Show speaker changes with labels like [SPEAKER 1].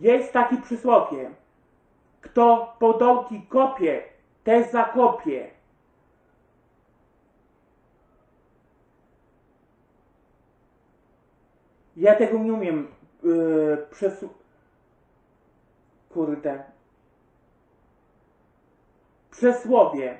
[SPEAKER 1] Jest takie przysłowie. Kto podołki kopie, te zakopie. Ja tego nie umiem yy, przesł... Kurde. Przesłowie.